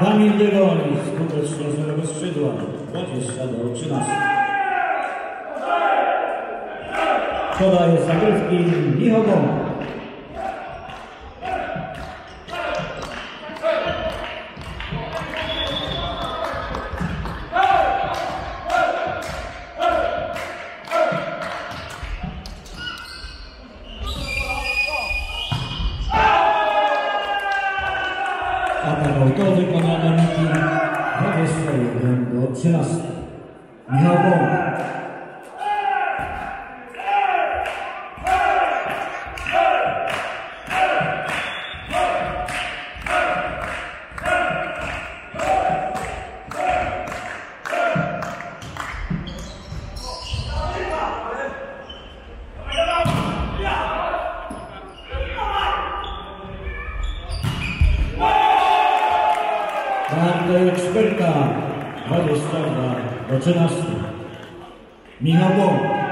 Kamil Dygoni skutecznie z lewego skrzydła. 20 do 13. Podaje zagrywki Michał Bąk. Atak autowy wykonany Miki 21 do 13. Michał Bąk. Bartek Szpyrka 22 do 13. Michał Bąk.